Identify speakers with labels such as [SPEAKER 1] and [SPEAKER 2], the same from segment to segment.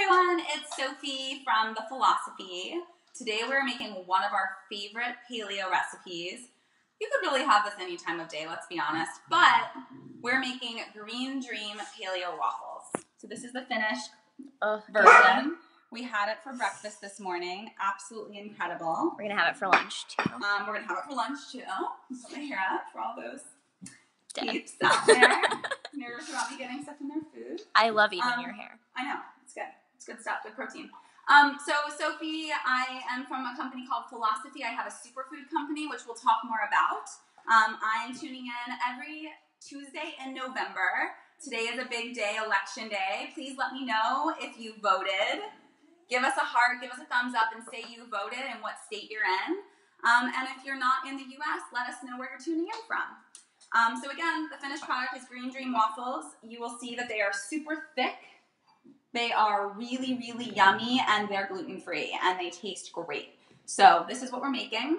[SPEAKER 1] everyone, it's Sophie from The Philosophie. Today we're making one of our favorite paleo recipes. You could really have this any time of day, let's be honest, but we're making Green Dream Paleo Waffles. So this is the finished
[SPEAKER 2] Ugh.
[SPEAKER 1] version. We had it for breakfast this morning. Absolutely incredible.
[SPEAKER 2] We're gonna have it for lunch too.
[SPEAKER 1] Um, we're gonna have it for lunch too. Put my hair up for all those peeps out there. Nervous about me getting stuff in their food.
[SPEAKER 2] I love eating
[SPEAKER 1] Um,
[SPEAKER 2] your hair.
[SPEAKER 1] I know. Good. Stuff. Good protein. Um, so, Sophie, I am from a company called Philosophie. I have a superfood company, which we'll talk more about. Um, I'm tuning in every Tuesday in November. Today is a big day, election day. Please let me know if you voted. Give us a heart, give us a thumbs up, and say you voted and what state you're in. Um, and if you're not in the US, let us know where you're tuning in from. Um, so again, the finished product is Green Dream waffles. You will see that they are super thick. They are really, really yummy, and they're gluten free, and they taste great. So this is what we're making.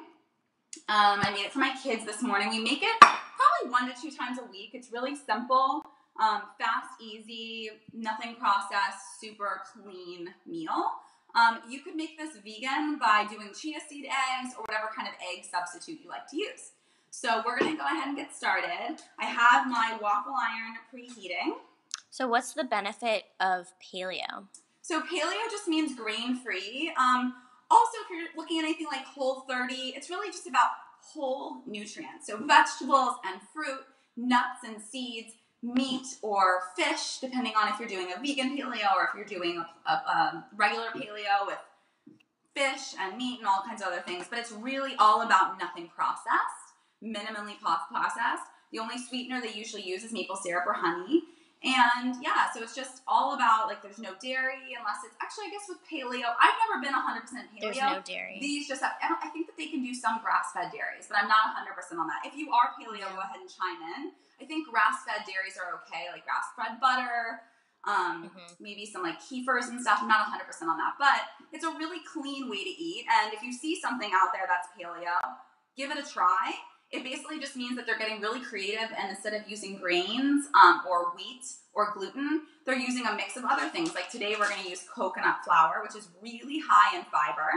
[SPEAKER 1] Um, I made it for my kids this morning. We make it probably one to two times a week. It's really simple, um, fast, easy, nothing processed, super clean meal. Um, you could make this vegan by doing chia seed eggs or whatever kind of egg substitute you like to use. So we're gonna go ahead and get started. I have my waffle iron preheating.
[SPEAKER 2] So, what's the benefit of paleo?
[SPEAKER 1] So paleo just means grain free. Um, also, if you're looking at anything like Whole 30, it's really just about whole nutrients. So vegetables and fruit, nuts and seeds, meat or fish, depending on if you're doing a vegan paleo or if you're doing a, a, a regular paleo with fish and meat and all kinds of other things. But it's really all about nothing processed, minimally processed. The only sweetener they usually use is maple syrup or honey. And yeah, so it's just all about like there's no dairy unless it's actually I guess with paleo. I've never been 100% paleo.
[SPEAKER 2] There's no dairy.
[SPEAKER 1] These just have, I, I think that they can do some grass fed dairies, but I'm not 100% on that. If you are paleo, go ahead and chime in. I think grass fed dairies are okay, like grass fed butter, um,
[SPEAKER 2] Mhm.
[SPEAKER 1] maybe some like kefirs and stuff. I'm not 100% on that, but it's a really clean way to eat. And if you see something out there that's paleo, give it a try. It basically just means that they're getting really creative, and instead of using grains um, or wheat or gluten, they're using a mix of other things. Like today, we're going to use coconut flour, which is really high in fiber,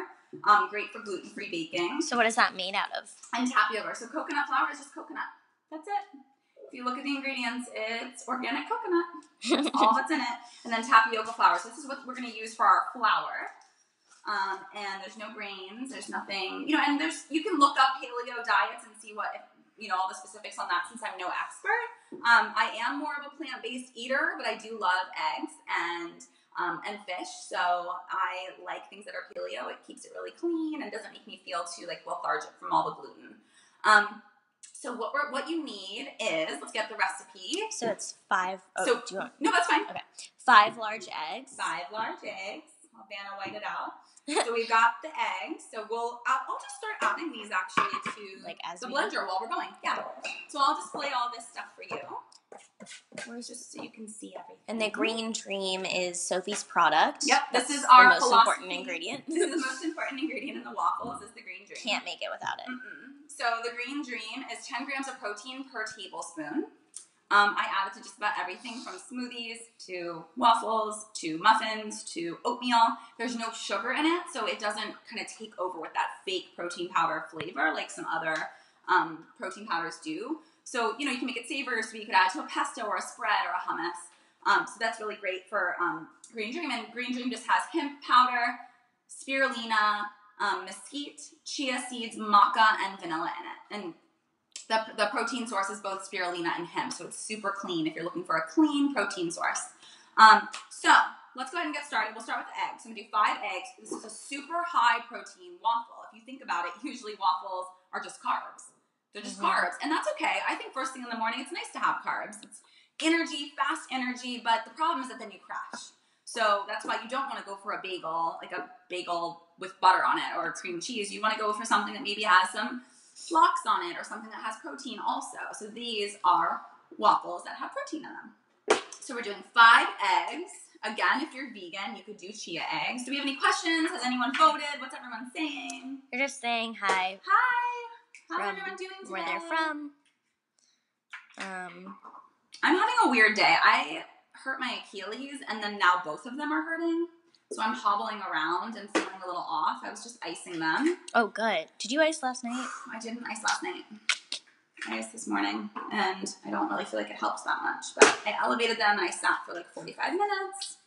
[SPEAKER 1] um, great for gluten free baking,
[SPEAKER 2] So, what is that made out of?
[SPEAKER 1] and tapioca. So, coconut flour is just coconut. That's it. If you look at the ingredients, it's organic coconut. That's all that's in it. And then tapioca flour. So, this is what we're going to use for our flour. Um, and there's no grains. There's nothing, you know. And there's you can look up paleo diets and see what you know all the specifics on that. Since I'm no expert, um, I am more of a plant-based eater, but I do love eggs and um, and fish. So I like things that are paleo. It keeps it really clean and doesn't make me feel too like lethargic from all the gluten. Um, so what we're, what you need is let's get the recipe.
[SPEAKER 2] So, it's five. Oh,
[SPEAKER 1] So-
[SPEAKER 2] do you want
[SPEAKER 1] No, that's fine.
[SPEAKER 2] Okay, five large eggs?
[SPEAKER 1] Five large eggs. I'll Vanna white it out. So we've got the eggs. So we'll I'll, I'll just start adding these actually to
[SPEAKER 2] Like as
[SPEAKER 1] the blender while we're going. Yeah. So I'll display all this stuff for you.
[SPEAKER 2] Where's
[SPEAKER 1] Just so you can see everything.
[SPEAKER 2] And the green dream is Sophie's product.
[SPEAKER 1] Yep, this
[SPEAKER 2] That's
[SPEAKER 1] is our
[SPEAKER 2] most
[SPEAKER 1] philosophy.
[SPEAKER 2] important ingredient.
[SPEAKER 1] This is the most important ingredient in the waffles is the green dream.
[SPEAKER 2] Can't make it without it.
[SPEAKER 1] Mm-mm. So the green dream is 10 grams of protein per tablespoon. Um, I add it to just about everything from smoothies to waffles to muffins to oatmeal. There's no sugar in it, so it doesn't kind of take over with that fake protein powder flavor like some other um, protein powders do. So, you know, you can make it savory, so you could add to a pesto or a spread or a hummus. Um, so that's really great for um, Green Dream. And Green Dream just has hemp powder, spirulina, um, mesquite, chia seeds, maca, and vanilla in it. And the, the protein source is both spirulina and hemp, so it's super clean if you're looking for a clean protein source. Um, so let's go ahead and get started. We'll start with the eggs. I'm gonna do five eggs. This is a super high protein waffle. If you think about it, usually waffles are just carbs. They're just
[SPEAKER 2] Mhm.
[SPEAKER 1] carbs, and that's okay. I think first thing in the morning, it's nice to have carbs. It's energy, fast energy, but the problem is that then you crash. So that's why you don't want to go for a bagel, like a bagel with butter on it or cream cheese. You want to go for something that maybe has some flax on it or something that has protein also. So these are waffles that have protein in them. So we're doing five eggs. Again, if you're vegan, you could do chia eggs. Do we have any questions? Has anyone voted? What's everyone saying?
[SPEAKER 2] You're just saying hi
[SPEAKER 1] Hi. How's
[SPEAKER 2] From
[SPEAKER 1] everyone doing today?
[SPEAKER 2] where they're from. Um,
[SPEAKER 1] I'm having a weird day. I hurt my Achilles, and then now both of them are hurting. So I'm hobbling around and feeling a little off. I was just icing them.
[SPEAKER 2] Oh, good. Did you ice last night?
[SPEAKER 1] I didn't ice last night. I iced this morning, and I don't really feel like it helps that much. But I elevated them and I sat for like 45 minutes.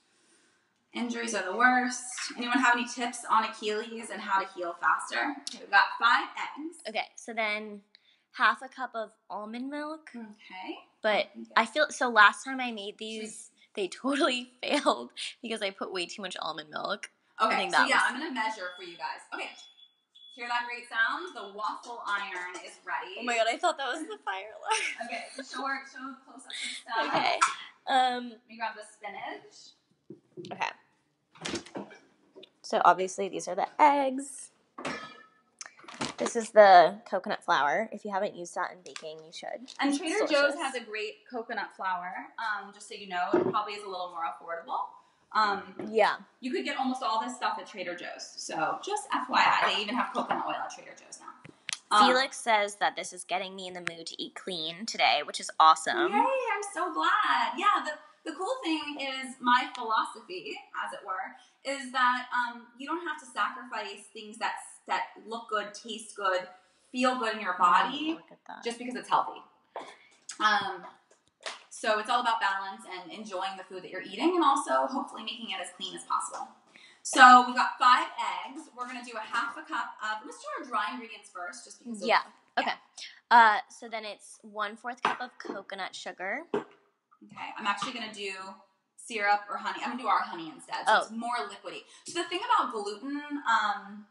[SPEAKER 1] Injuries are the worst. Anyone have any tips on Achilles and how to heal faster? Okay, we've got five eggs.
[SPEAKER 2] Okay, so then half a cup of almond milk.
[SPEAKER 1] Okay.
[SPEAKER 2] But I feel so last time I made these, they totally failed because I put way too much almond milk.
[SPEAKER 1] Okay, so yeah,
[SPEAKER 2] was-
[SPEAKER 1] I'm gonna measure for you guys. Okay, hear that great sound? The waffle iron is ready.
[SPEAKER 2] Oh my god, I thought that was the fire alarm.
[SPEAKER 1] Okay, so show her, show the close up stuff.
[SPEAKER 2] okay. Um
[SPEAKER 1] Let me grab the spinach.
[SPEAKER 2] okay. So obviously these are the eggs. This is the coconut flour. If you haven't used that in baking, you should.
[SPEAKER 1] And Trader Joe's has a great coconut flour. Um, just so you know, it probably is a little more affordable. Um,
[SPEAKER 2] Yeah.
[SPEAKER 1] you could get almost all this stuff at Trader Joe's. So just FYI, they even have coconut oil at Trader Joe's now. Um,
[SPEAKER 2] Felix says that this is getting me in the mood to eat clean today, which is awesome.
[SPEAKER 1] Yay, I'm so glad. Yeah, the, the cool thing is my philosophy, as it were, is that um, you don't have to sacrifice things that that look good, taste good, feel good in your body
[SPEAKER 2] at that.
[SPEAKER 1] just because it's healthy. Um, so it's all about balance and enjoying the food that you're eating, and also hopefully making it as clean as possible. So we've got five eggs. We're gonna do a half a cup of. Let's do our dry ingredients first, just because.
[SPEAKER 2] Yeah. Okay. Uh, so then it's one fourth cup of coconut sugar.
[SPEAKER 1] Okay, I'm actually gonna do syrup or honey. I'm gonna do our honey instead, so
[SPEAKER 2] Oh.
[SPEAKER 1] it's more liquidy. So the thing about gluten, um,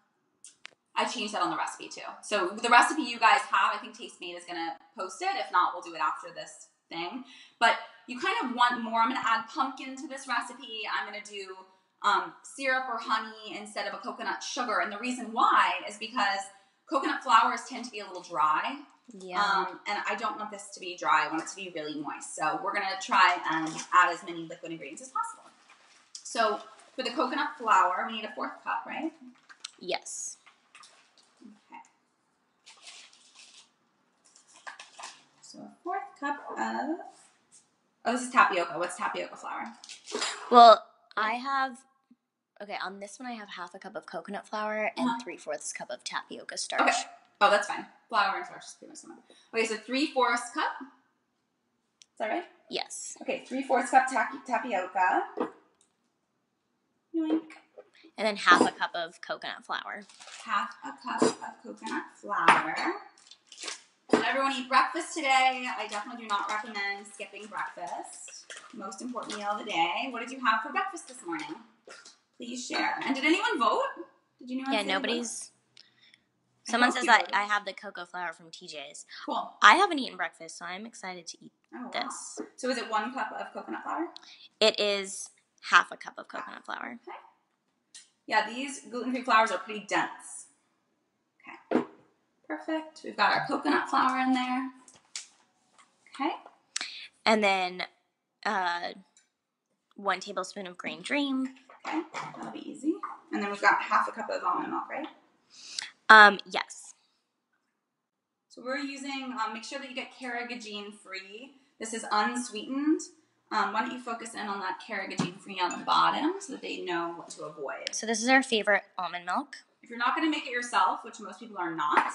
[SPEAKER 1] I changed that on the recipe too. So the recipe you guys have, I think Tastemade is gonna post it. If not, we'll do it after this thing. But you kind of want more. I'm gonna add pumpkin to this recipe. I'm gonna do um, syrup or honey instead of a coconut sugar, and the reason why is because coconut flours tend to be a little dry.
[SPEAKER 2] Yeah.
[SPEAKER 1] Um, and I don't want this to be dry. I want it to be really moist. So we're gonna try and add as many liquid ingredients as possible. So for the coconut flour, we need a fourth cup, right?
[SPEAKER 2] yes.
[SPEAKER 1] Okay. So a fourth cup of. Oh, this is tapioca. What's tapioca flour?
[SPEAKER 2] Well, I have. Okay, on this one I have half a cup of coconut flour and
[SPEAKER 1] Uh-huh.
[SPEAKER 2] three fourths cup of tapioca starch.
[SPEAKER 1] Okay. Oh, that's fine. Flour and starch is pretty much similar. Okay, so three fourths cup. Is that right?
[SPEAKER 2] Yes.
[SPEAKER 1] Okay, three fourths cup ta- tapioca. Yoink.
[SPEAKER 2] And then half a cup of coconut flour.
[SPEAKER 1] half a cup of coconut flour. Did everyone eat breakfast today? I definitely do not recommend skipping breakfast. Most important meal of the day. What did you have for breakfast this morning? Please share. And did anyone vote? Did you know?
[SPEAKER 2] Yeah, nobody's. Someone says that. I have the cocoa flour from TJ's.
[SPEAKER 1] Cool.
[SPEAKER 2] I haven't eaten breakfast, so I'm excited to eat
[SPEAKER 1] Oh, wow.
[SPEAKER 2] this.
[SPEAKER 1] So is it one cup of coconut flour?
[SPEAKER 2] It is half a cup of coconut flour.
[SPEAKER 1] Okay. Yeah, these gluten-free flours are pretty dense. Okay. Perfect. We've got our coconut flour in there. Okay.
[SPEAKER 2] And then uh, one tablespoon of Green Dream.
[SPEAKER 1] Okay. That'll be easy. And then we've got half a cup of almond milk, right?
[SPEAKER 2] Um, yes.
[SPEAKER 1] So we're using, um, make sure that you get carrageenan free. This is unsweetened. Um, why don't you focus in on that carrageenan free on the bottom so that they know what to avoid.
[SPEAKER 2] So this is our favorite almond milk.
[SPEAKER 1] If you're not going to make it yourself, which most people are not,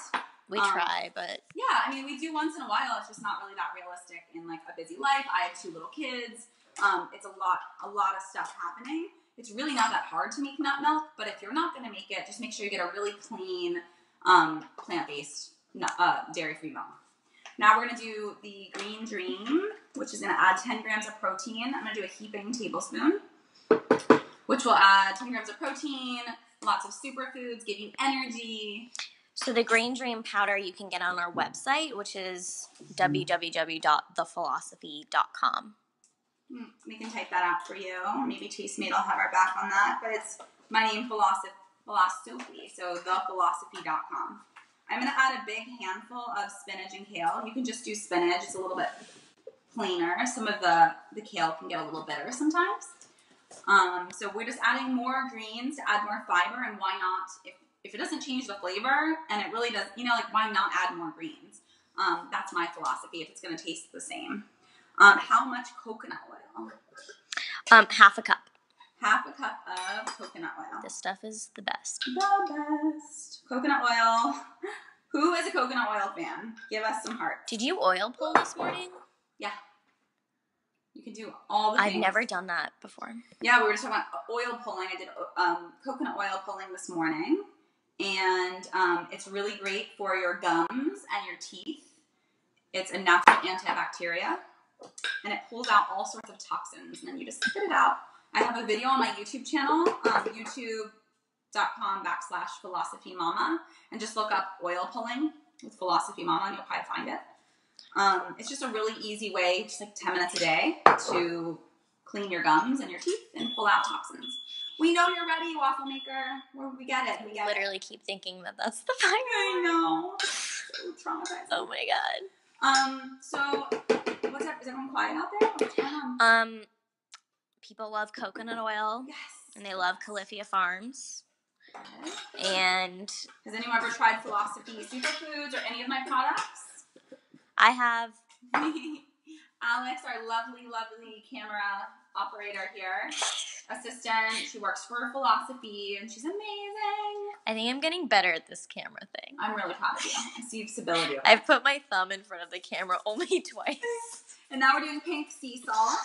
[SPEAKER 2] We
[SPEAKER 1] Um,
[SPEAKER 2] try, but
[SPEAKER 1] yeah, I mean, we do once in a while. It's just not really that realistic in like a busy life. I have two little kids. Um, it's a lot, a lot of stuff happening. It's really not that hard to make nut milk, but if you're not going to make it, just make sure you get a really clean, um, plant-based, uh, dairy-free milk. Now we're going to do the Green Dream, which is going to add 10 grams of protein. I'm going to do a heaping tablespoon, which will add 10 grams of protein, lots of superfoods, give you energy.
[SPEAKER 2] So the Green Dream powder you can get on our website, which is www.thephilosophie.com.
[SPEAKER 1] Hmm, We can type that out for you. Maybe Tastemade will have our back on that. But it's my name, Philosophie, Philosophie so thephilosophy.com. I'm going to add a big handful of spinach and kale. You can just do spinach. It's a little bit plainer. Some of the, the kale can get a little bitter sometimes. Um, so we're just adding more greens to add more fiber. And why not, if, if it doesn't change the flavor, and it really does, you know, like why not add more greens? Um, that's my philosophy if it's going to taste the same. Um, how much coconut oil?
[SPEAKER 2] Um, half a cup.
[SPEAKER 1] half a cup of coconut oil.
[SPEAKER 2] This stuff is the best.
[SPEAKER 1] The best. Coconut oil. Who is a coconut oil fan? Give us some heart.
[SPEAKER 2] Did you oil pull this morning? Yeah.
[SPEAKER 1] You can do all the
[SPEAKER 2] I've
[SPEAKER 1] things.
[SPEAKER 2] never done that before.
[SPEAKER 1] Yeah, we were just talking about oil pulling. I did um, coconut oil pulling this morning, and um, it's really great for your gums and your teeth. It's a natural antibacteria, and it pulls out all sorts of toxins, and then you just spit it out. I have a video on my YouTube channel, um, youtube.com backslash philosophie mama, and just look up oil pulling with philosophie mama, and you'll probably find it. Um, it's just a really easy way, just like 10 minutes a day, to clean your gums and your teeth and pull out toxins. We know you're ready, waffle maker. We're, we get it. We get
[SPEAKER 2] Literally keep thinking that that's the
[SPEAKER 1] it.
[SPEAKER 2] fire.
[SPEAKER 1] I know. So traumatizing.
[SPEAKER 2] Oh my god.
[SPEAKER 1] Um. So, what's up? Is everyone quiet out there? What's going on?
[SPEAKER 2] Um, people love coconut oil
[SPEAKER 1] yes.
[SPEAKER 2] and they love Califia Farms. And
[SPEAKER 1] Has anyone ever tried Philosophie Superfoods or any of my products?
[SPEAKER 2] I have
[SPEAKER 1] Alex, our lovely, lovely camera operator here, assistant. She works for Philosophie, and she's amazing.
[SPEAKER 2] I think I'm getting better at this camera thing.
[SPEAKER 1] I'm really proud of you. I see stability.
[SPEAKER 2] I've put my thumb in front of the camera only twice.
[SPEAKER 1] And now we're doing pink sea salt.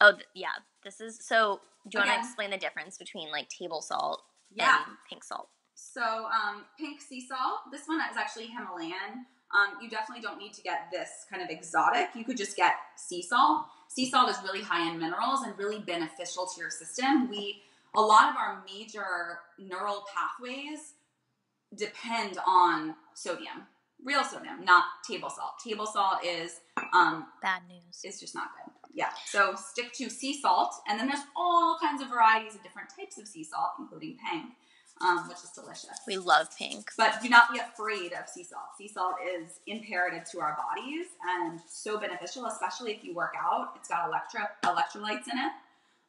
[SPEAKER 2] Oh, th- yeah. This is so. Do you want to explain the difference between like table salt
[SPEAKER 1] Yeah.
[SPEAKER 2] and pink salt?
[SPEAKER 1] So, um, pink sea salt. This one is actually Himalayan. Um, you definitely don't need to get this kind of exotic. You could just get sea salt. Sea salt is really high in minerals and really beneficial to your system. We a lot of our major neural pathways depend on sodium, real sodium, not table salt. Table salt is um,
[SPEAKER 2] Bad news.
[SPEAKER 1] It's just not good. Yeah. So stick to sea salt, and then there's all kinds of varieties of different types of sea salt, including pink, um, which is delicious.
[SPEAKER 2] We love pink.
[SPEAKER 1] But do not be afraid of sea salt. Sea salt is imperative to our bodies and so beneficial, especially if you work out. It's got electro electrolytes in it.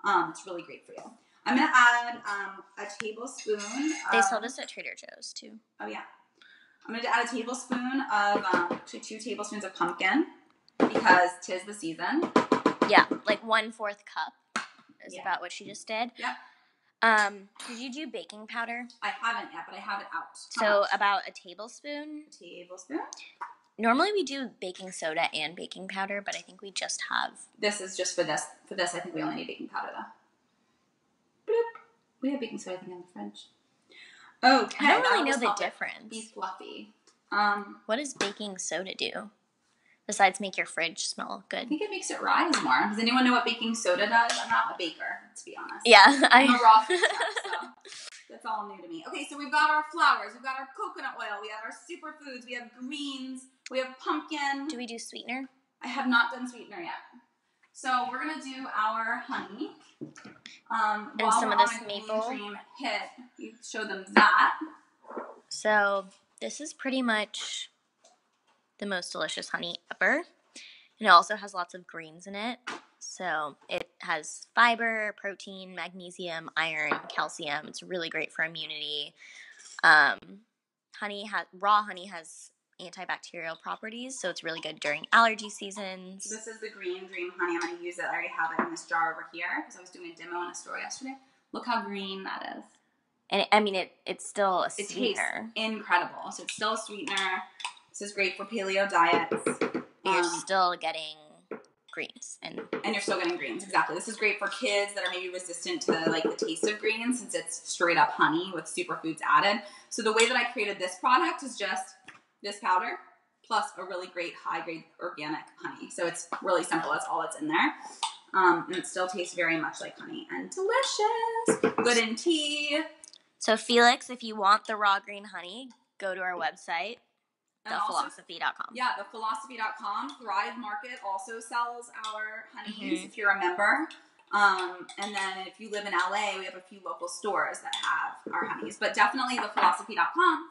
[SPEAKER 1] Um, it's really great for you. I'm gonna add um, a tablespoon.
[SPEAKER 2] They
[SPEAKER 1] of,
[SPEAKER 2] sell this at Trader Joe's too.
[SPEAKER 1] Oh yeah. I'm gonna add a tablespoon of um, actually two tablespoons of pumpkin because tis the season.
[SPEAKER 2] Yeah, like one fourth cup is
[SPEAKER 1] Yeah.
[SPEAKER 2] about what she just did.
[SPEAKER 1] Yep.
[SPEAKER 2] Um, did you do baking powder?
[SPEAKER 1] I haven't yet, but I have it out. How
[SPEAKER 2] So
[SPEAKER 1] much?
[SPEAKER 2] about a tablespoon.
[SPEAKER 1] tablespoon.
[SPEAKER 2] Normally we do baking soda and baking powder, but I think we just have.
[SPEAKER 1] This is just for this. For this, I think we only need baking powder though. Bloop. We have baking soda, I think, in the fridge. Okay.
[SPEAKER 2] I don't really know the difference.
[SPEAKER 1] Be fluffy. Um,
[SPEAKER 2] What does baking soda do? Besides make your fridge smell good?
[SPEAKER 1] I think it makes it rise more. Does anyone know what baking soda does? I'm not a baker, to be honest.
[SPEAKER 2] Yeah,
[SPEAKER 1] I'm a raw food chef, so that's all new to me. Okay, so we've got our flowers, we've got our coconut oil, we have our superfoods, we have greens, we have pumpkin.
[SPEAKER 2] do we do sweetener?
[SPEAKER 1] I have not done sweetener yet. So we're gonna do our honey. Um,
[SPEAKER 2] And some of this
[SPEAKER 1] on a green
[SPEAKER 2] maple.
[SPEAKER 1] Dream hit. You show them that.
[SPEAKER 2] So this is pretty much the most delicious honey ever. And it also has lots of greens in it. So it has fiber, protein, magnesium, iron, calcium. It's really great for immunity. Um, honey has raw honey has antibacterial properties, so it's really good during allergy seasons.
[SPEAKER 1] This is the green dream honey. I'm gonna use it. I already have it in this jar over here because I was doing a demo in a store yesterday. Look how green that is.
[SPEAKER 2] And it, I mean, it it's still a
[SPEAKER 1] It tastes incredible. So it's still a sweetener. This is great for paleo diets.
[SPEAKER 2] You're
[SPEAKER 1] Um,
[SPEAKER 2] still getting greens and
[SPEAKER 1] and you're still getting greens exactly. This is great for kids that are maybe resistant to like the taste of greens since it's straight up honey with superfoods added. So the way that i created this product is just this powder plus a really great high grade organic honey. So it's really simple. That's all that's in there. Um, and it still tastes very much like honey and delicious. Good in tea.
[SPEAKER 2] So, Felix, if you want the raw green honey, go to our website, thephilosophie.com.
[SPEAKER 1] Yeah, the philosophie.com. Thrive Market also sells our honeys
[SPEAKER 2] Mhm.
[SPEAKER 1] if you're a member. Um, and then if you live in LA, we have a few local stores that have our honeys. But definitely the philosophy.com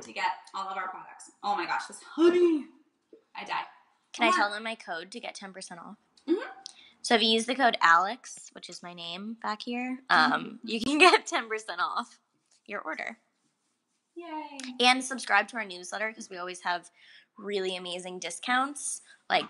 [SPEAKER 1] to get all of our products. Oh my gosh, this honey. I die.
[SPEAKER 2] Can I
[SPEAKER 1] on.
[SPEAKER 2] tell them my code to get 10% off?
[SPEAKER 1] Mhm.
[SPEAKER 2] So, if you use the code ALEX, which is my name back here, um, you can get 10% off your order.
[SPEAKER 1] Yay.
[SPEAKER 2] And subscribe to our newsletter because we always have really amazing discounts, like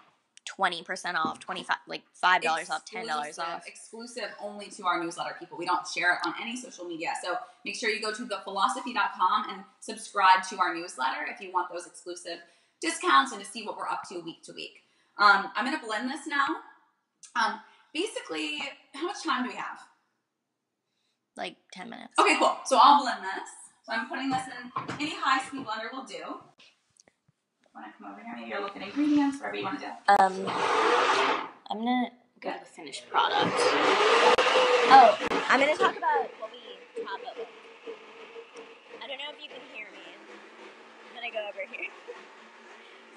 [SPEAKER 2] 20% off, 25 like $5 off, $10 off.
[SPEAKER 1] Exclusive only to our newsletter people. We don't share it on any social media. So make sure you go to thephilosophie.com and subscribe to our newsletter if you want those exclusive discounts and to see what we're up to week to week. Um, I'm going to blend this now. Um, basically, how much time do we have?
[SPEAKER 2] Like 10 minutes.
[SPEAKER 1] Okay, cool. So I'll blend this. So I'm putting this in any high speed blender will do. Want to come over here? Maybe you're looking at ingredients, whatever you want to do.
[SPEAKER 2] Um, I'm gonna go to the finished product. Oh, I'm gonna talk about what we top it with. I don't know if you can hear me. I'm gonna go over here.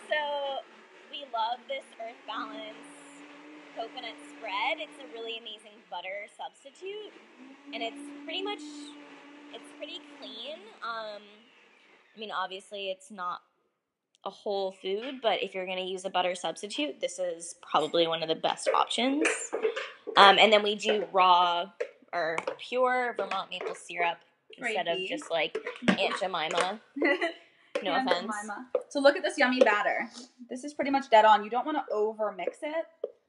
[SPEAKER 2] So, we love this Earth Balance coconut spread. It's a really amazing butter substitute, and it's pretty much it's pretty clean. Um, I mean, obviously, it's not a whole food, but if you're going to use a butter substitute, this is probably one of the best options. Um, and then we do raw or pure Vermont maple syrup instead of just like Aunt Jemima. No
[SPEAKER 1] And
[SPEAKER 2] offense.
[SPEAKER 1] Jemima. So look at this yummy batter. This is pretty much dead on. You don't want to over mix it.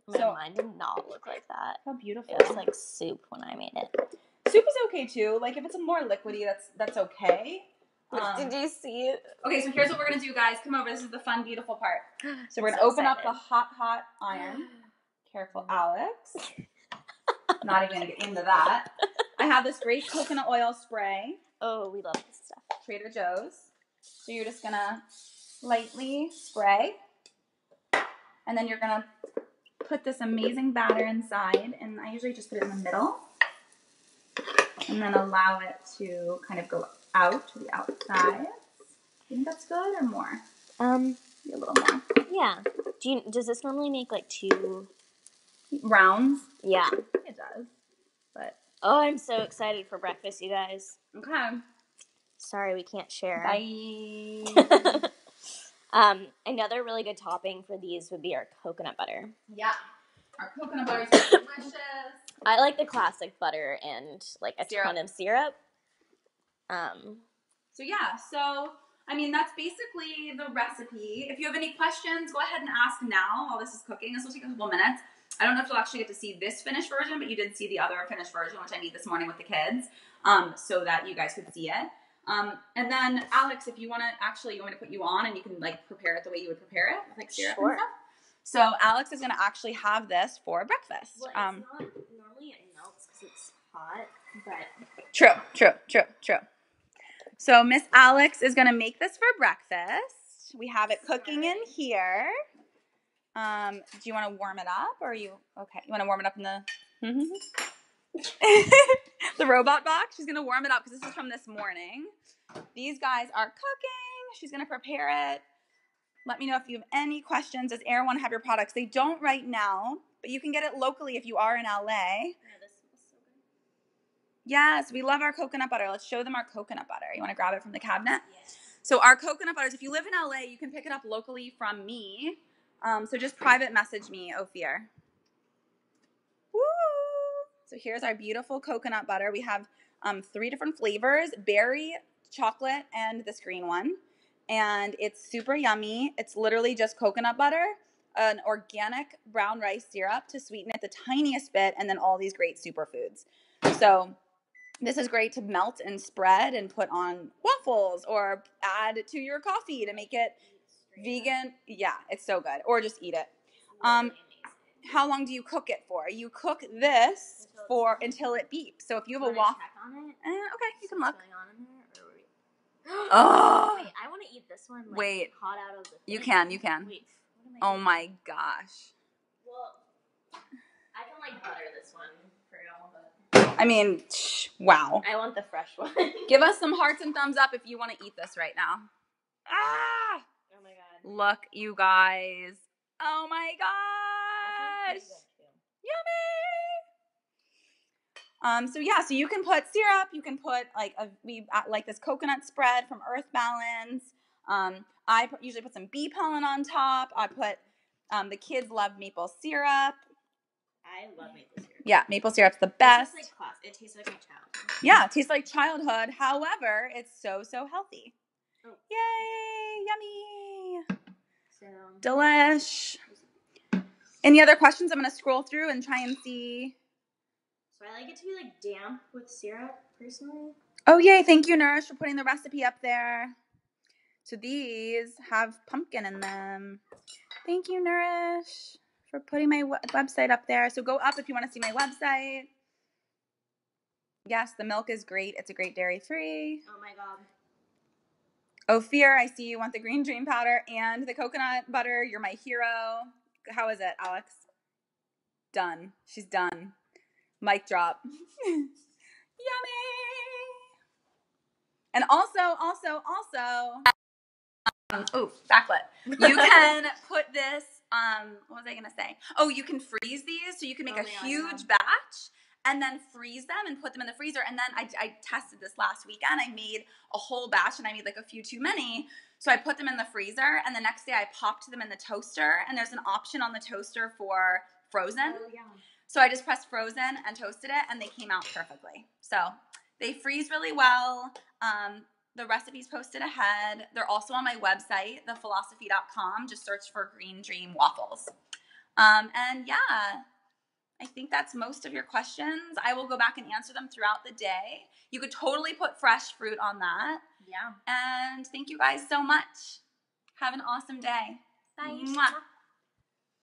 [SPEAKER 2] My
[SPEAKER 1] So-
[SPEAKER 2] mine did not look like that.
[SPEAKER 1] How beautiful.
[SPEAKER 2] It was like soup when I made it.
[SPEAKER 1] Soup is okay too. Like if it's a more liquidy, that's that's okay. Um,
[SPEAKER 2] Did you see it?
[SPEAKER 1] okay, so here's what we're gonna do, guys. Come over. This is the fun, beautiful part. So we're gonna
[SPEAKER 2] so
[SPEAKER 1] open up the hot, hot iron. Careful, Alex. Not even gonna get into that. I have this great coconut oil spray,
[SPEAKER 2] Oh, we love this stuff.
[SPEAKER 1] Trader Joe's. So you're just gonna lightly spray, and then you're gonna put this amazing batter inside. And I usually just put it in the middle, and then allow it to kind of go out to the outside. You think that's good or more?
[SPEAKER 2] Um,
[SPEAKER 1] a little more.
[SPEAKER 2] yeah. Do you, does this normally make like two?
[SPEAKER 1] Rounds.
[SPEAKER 2] Yeah.
[SPEAKER 1] It does. But
[SPEAKER 2] Oh, I'm so excited for breakfast, you guys.
[SPEAKER 1] okay.
[SPEAKER 2] Sorry, we can't share.
[SPEAKER 1] Bye.
[SPEAKER 2] um, another really good topping for these would be our coconut butter.
[SPEAKER 1] yeah. Our coconut butter is delicious.
[SPEAKER 2] I like the classic butter and like a
[SPEAKER 1] Syrup.
[SPEAKER 2] ton of syrup. Um,
[SPEAKER 1] So yeah, so I mean that's basically the recipe. If you have any questions, go ahead and ask now while this is cooking. This will take a couple minutes. I don't know if you'll actually get to see this finished version, but you did see the other finished version, which I made this morning with the kids, um, so that you guys could see it. Um, and then Alex, if you want to actually, you want me to put you on, and you can like prepare it the way you would prepare it, like syrup
[SPEAKER 2] Sure.
[SPEAKER 1] and stuff. So Alex is going to actually have this for breakfast. um,
[SPEAKER 2] not normally it melts because it's hot, but
[SPEAKER 1] True, true, true, true. So Miss Alex is gonna make this for breakfast. We have it cooking in here. Um, do you want to warm it up, or are you okay? You want to warm it up in the the robot box? She's gonna warm it up because this is from this morning. These guys are cooking. She's gonna prepare it. Let me know if you have any questions. Does to have your products? They don't right now, but you can get it locally if you are in LA. Yes, we love our coconut butter. Let's show them our coconut butter. You want to grab it from the cabinet? Yes. So our coconut butters, if you live in LA, you can pick it up locally from me. Um, so just private message me, Ophir. Woo! So here's our beautiful coconut butter. We have um, three different flavors: berry, chocolate, and this green one. And it's super yummy. It's literally just coconut butter, an organic brown rice syrup to sweeten it the tiniest bit, and then all these great superfoods. So this is great to melt and spread and put on waffles or add to your coffee to make it vegan. Yeah, it's so good. Or just eat it. Um, how long do you cook it for? You cook this for until it beeps. So if you have a waffle,
[SPEAKER 2] on
[SPEAKER 1] eh, okay, you can look.
[SPEAKER 2] What's going on in there? Or we-
[SPEAKER 1] Oh,
[SPEAKER 2] Wait, I want to eat this one. Like,
[SPEAKER 1] Wait.
[SPEAKER 2] hot out of the.
[SPEAKER 1] you can, you can.
[SPEAKER 2] Wait. What am I
[SPEAKER 1] Oh my gosh.
[SPEAKER 2] Well, I can like butter this one for y'all, but
[SPEAKER 1] I mean, shh, wow.
[SPEAKER 2] I want the fresh one.
[SPEAKER 1] Give us some hearts and thumbs up if you want to eat this right now. Ah!
[SPEAKER 2] oh my god.
[SPEAKER 1] Look, you guys. Oh my gosh.
[SPEAKER 2] sounds pretty good, too.
[SPEAKER 1] Yummy. Um, so yeah, so you can put syrup, you can put like a we like this coconut spread from Earth Balance. Um, I usually put some bee pollen on top. I put um, the kids love maple syrup.
[SPEAKER 2] I love maple syrup.
[SPEAKER 1] Yeah, maple syrup's the
[SPEAKER 2] It
[SPEAKER 1] best.
[SPEAKER 2] tastes like class. It tastes like my child.
[SPEAKER 1] Yeah, it tastes like childhood. However, it's so so healthy.
[SPEAKER 2] Oh.
[SPEAKER 1] Yay! Yummy.
[SPEAKER 2] So
[SPEAKER 1] Delish. Any other questions? I'm gonna scroll through and try and see.
[SPEAKER 2] So I like it to be like damp with syrup, personally.
[SPEAKER 1] Oh yay! Thank you, Nourish, for putting the recipe up there. So these have pumpkin in them. Thank you, Nourish, for putting my website up there. So go up if you want to see my website. Yes, the milk is great. It's a great dairy free.
[SPEAKER 2] Oh my god.
[SPEAKER 1] Ophir, I see you want the green dream powder and the coconut butter. You're my hero. How is it, Alex? Done. She's done. Mic drop. Yummy. And also, also, also, um, oh, backlit. You can put this. Um, what was I gonna say? Oh, you can freeze these, so you can make
[SPEAKER 2] Oh
[SPEAKER 1] a
[SPEAKER 2] God,
[SPEAKER 1] huge batch and then freeze them and put them in the freezer. And then I, I tested this last weekend. I made a whole batch and I made like a few too many. So I put them in the freezer, and the next day I popped them in the toaster. And there's an option on the toaster for frozen.
[SPEAKER 2] Oh yeah.
[SPEAKER 1] So I just pressed frozen and toasted it, and they came out perfectly. So they freeze really well. Um, the recipe's posted ahead. They're also on my website, thephilosophie.com. Just search for Green Dream Waffles. Um, and yeah, I think that's most of your questions. I will go back and answer them throughout the day. You could totally put fresh fruit on that.
[SPEAKER 2] Yeah.
[SPEAKER 1] And thank you guys so much. Have an awesome day.
[SPEAKER 2] Bye.
[SPEAKER 1] Mwah.